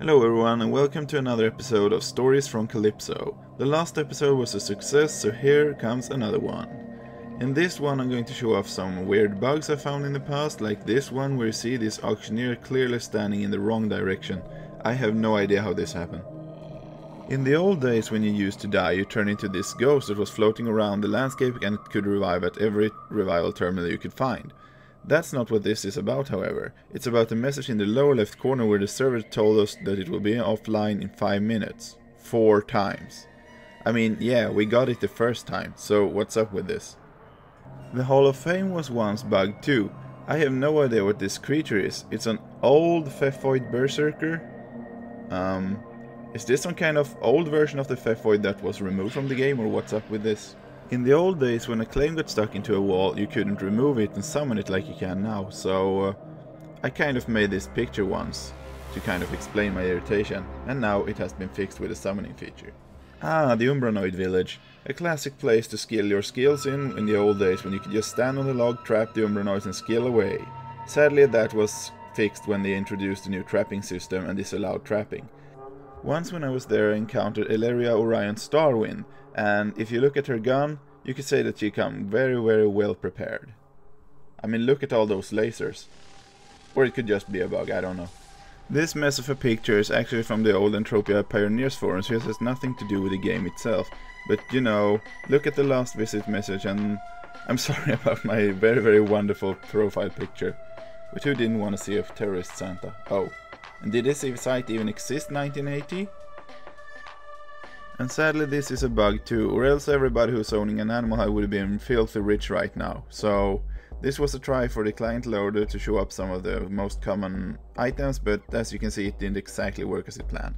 Hello everyone and welcome to another episode of Stories from Calypso. The last episode was a success, so here comes another one. In this one I'm going to show off some weird bugs I found in the past, like this one where you see this auctioneer clearly standing in the wrong direction. I have no idea how this happened. In the old days when you used to die, you turned into this ghost that was floating around the landscape and it could revive at every revival terminal you could find. That's not what this is about, however. It's about the message in the lower left corner where the server told us that it will be offline in 5 minutes. Four times. I mean, yeah, we got it the first time, so what's up with this? The Hall of Fame was once bugged too. I have no idea what this creature is. It's an old Feffoid Berserker. Um, is this some kind of old version of the Feffoid that was removed from the game, or what's up with this? In the old days, when a claim got stuck into a wall, you couldn't remove it and summon it like you can now, so uh, I kind of made this picture once to kind of explain my irritation, and now it has been fixed with a summoning feature. Ah, the Umbranoid village. A classic place to skill your skills in in the old days when you could just stand on the log, trap the Umbranoids and skill away. Sadly that was fixed when they introduced a new trapping system and disallowed trapping. Once when I was there I encountered Elaria Orion Starwind, and if you look at her gun, you could say that she come very very well prepared. I mean look at all those lasers. Or it could just be a bug, I don't know. This mess of a picture is actually from the old Entropia Pioneers forums, so it has nothing to do with the game itself. But you know, look at the last visit message and I'm sorry about my very very wonderful profile picture. But who didn't want to see a terrorist Santa? Oh. And did this site even exist 1980? And sadly this is a bug too, or else everybody who's owning an animal hide would have been filthy rich right now. So this was a try for the client loader to show up some of the most common items, but as you can see it didn't exactly work as it planned.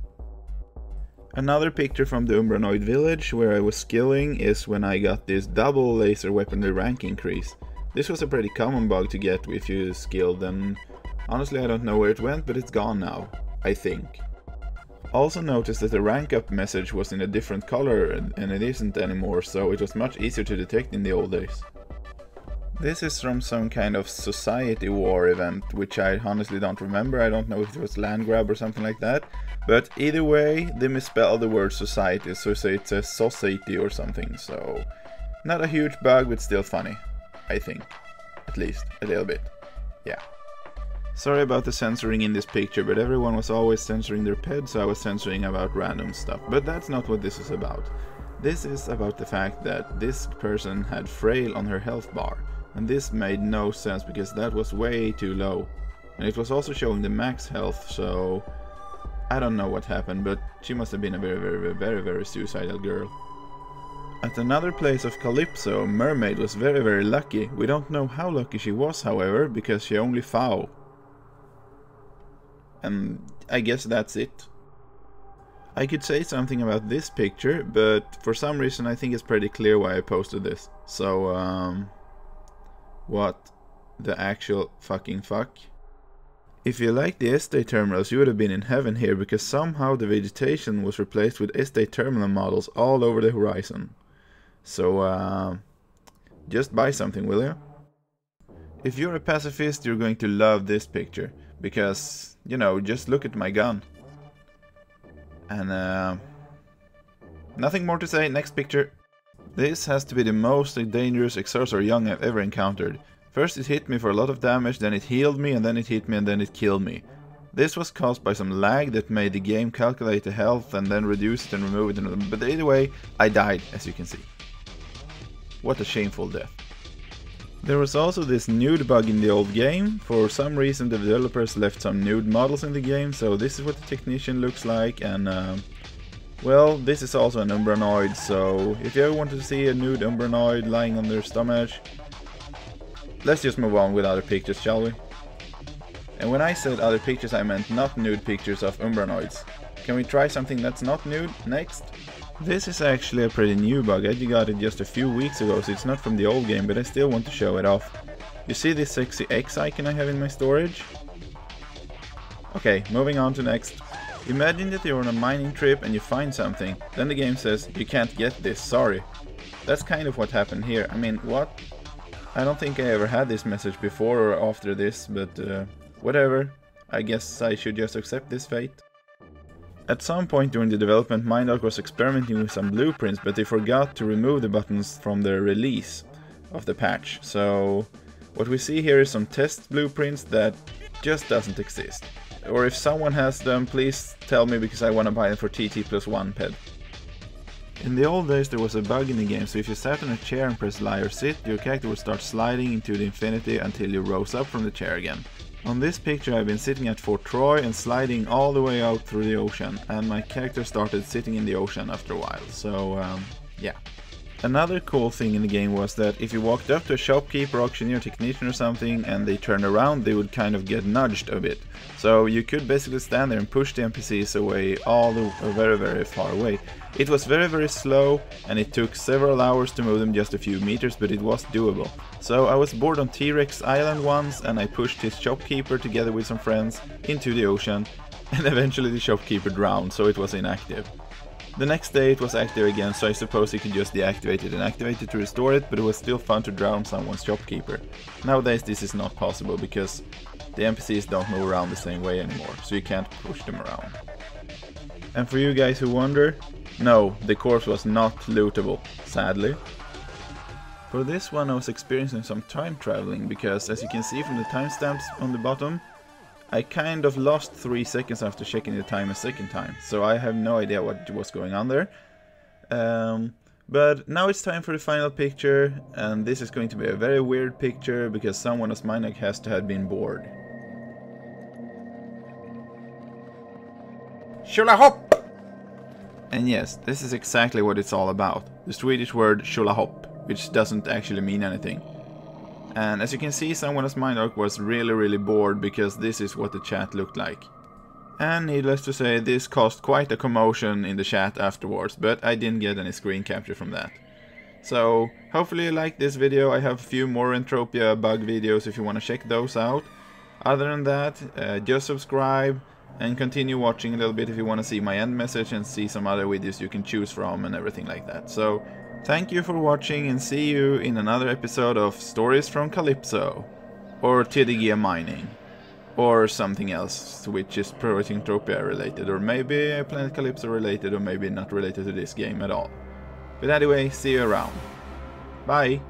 Another picture from the Umbranoid village where I was skilling is when I got this double laser weaponry rank increase. This was a pretty common bug to get if you skilled and honestly I don't know where it went but it's gone now, I think. Also noticed that the rank up message was in a different color and it isn't anymore, so it was much easier to detect in the old days. This is from some kind of society war event, which I honestly don't remember. I don't know if it was land grab or something like that. But either way, they misspell the word society, so say it says society or something, so... Not a huge bug, but still funny. I think. At least, a little bit. Yeah. Sorry about the censoring in this picture, but everyone was always censoring their pet, so I was censoring about random stuff. But that's not what this is about. This is about the fact that this person had frail on her health bar, and this made no sense because that was way too low. And it was also showing the max health, so I don't know what happened, but she must have been a very, very, very, very suicidal girl. At another place of Calypso, Mermaid was very, very lucky. We don't know how lucky she was, however, because she only fell. And I guess that's it. I could say something about this picture, but for some reason I think it's pretty clear why I posted this. So, um... What the actual fucking fuck? If you like the estate terminals, you would have been in heaven here because somehow the vegetation was replaced with estate terminal models all over the horizon. So, uh, just buy something, will you? If you're a pacifist, you're going to love this picture because, you know, just look at my gun. And, uh, nothing more to say, next picture. This has to be the most dangerous Exarosaur Young I've ever encountered. First it hit me for a lot of damage, then it healed me, and then it hit me, and then it killed me. This was caused by some lag that made the game calculate the health and then reduce it and remove it, but either way, I died, as you can see. What a shameful death. There was also this nude bug in the old game. For some reason the developers left some nude models in the game, so this is what the technician looks like and uh, well, this is also an Umbranoid, so if you ever wanted to see a nude Umbranoid lying on their stomach, let's just move on with other pictures, shall we? And when I said other pictures, I meant not nude pictures of Umbranoids. Can we try something that's not nude next? This is actually a pretty new bug, I got it just a few weeks ago, so it's not from the old game, but I still want to show it off. You see this sexy X icon I have in my storage? Okay, moving on to next. Imagine that you're on a mining trip and you find something, then the game says, you can't get this, sorry. That's kind of what happened here, I mean, what? I don't think I ever had this message before or after this, but uh, whatever. I guess I should just accept this fate. At some point during the development, MindArk was experimenting with some blueprints, but they forgot to remove the buttons from the release of the patch. So what we see here is some test blueprints that just doesn't exist. Or if someone has them, please tell me because I want to buy them for TT plus 1 ped. In the old days there was a bug in the game, so if you sat on a chair and pressed lie or sit, your character would start sliding into the infinity until you rose up from the chair again. On this picture I've been sitting at Fort Troy and sliding all the way out through the ocean, and my character started sitting in the ocean after a while, so um, yeah. Another cool thing in the game was that if you walked up to a shopkeeper, auctioneer, technician or something and they turned around, they would kind of get nudged a bit. So you could basically stand there and push the NPCs away all the uh, very very far away. It was very very slow and it took several hours to move them just a few meters but it was doable. So I was bored on T-Rex Island once and I pushed his shopkeeper together with some friends into the ocean and eventually the shopkeeper drowned so it was inactive. The next day it was active again, so I suppose you could just deactivate it and activate it to restore it, but it was still fun to drown someone's shopkeeper. Nowadays this is not possible because the NPCs don't move around the same way anymore, so you can't push them around. And for you guys who wonder, no, the corpse was not lootable, sadly. For this one I was experiencing some time traveling because as you can see from the timestamps on the bottom, I kind of lost 3 seconds after checking the time a second time, so I have no idea what was going on there. Um, but now it's time for the final picture, and this is going to be a very weird picture because someone as MindArk has to have been bored. Tjolahopp! And yes, this is exactly what it's all about. The Swedish word tjolahopp, which doesn't actually mean anything. And as you can see, someone as MindArk was really really bored because this is what the chat looked like. And needless to say, this caused quite a commotion in the chat afterwards, but I didn't get any screen capture from that. So, hopefully you liked this video, I have a few more Entropia bug videos if you want to check those out. Other than that, uh, just subscribe and continue watching a little bit if you want to see my end message and see some other videos you can choose from and everything like that. So, Thank you for watching and see you in another episode of Stories from Calypso. Or TDG Mining. Or something else which is Project Entropia related. Or maybe Planet Calypso related or maybe not related to this game at all. But anyway, see you around. Bye!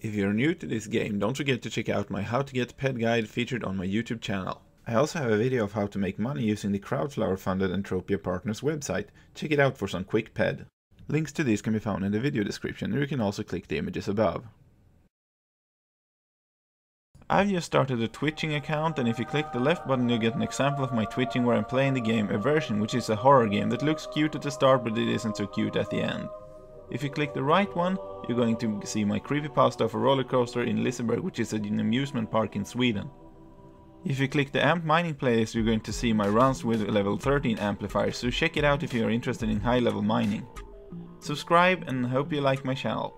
If you're new to this game, don't forget to check out my How to Get Ped guide featured on my YouTube channel. I also have a video of how to make money using the Crowdflower funded Entropia Partners website. Check it out for some quick ped. Links to these can be found in the video description, or you can also click the images above. I've just started a twitching account and if you click the left button you get an example of my twitching where I'm playing the game Aversion which is a horror game that looks cute at the start but it isn't so cute at the end. If you click the right one, you're going to see my creepypasta of a roller coaster in Liseberg which is an amusement park in Sweden. If you click the amp mining playlist you're going to see my runs with level 13 amplifiers, so check it out if you're interested in high level mining. Subscribe and hope you like my channel.